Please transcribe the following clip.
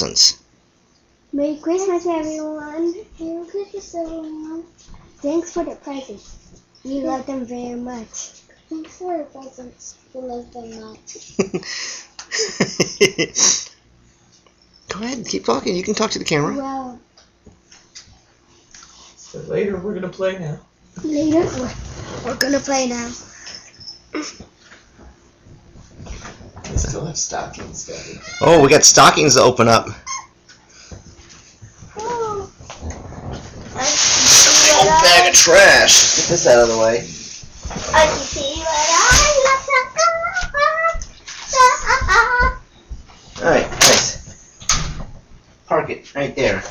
presents. Merry Christmas, everyone. Merry Christmas, everyone. Thanks for the presents. We love them very much. Thanks for the presents. We love them much. Go ahead, keep talking. You can talk to the camera. Well, So later we're gonna play now. later we're, we're gonna play now. I still have stockings, Daddy. Oh, we got stockings to open up. Oh. Big old bag of trash. Get this out of the way. I can see what I love. Alright, nice. Park it right there.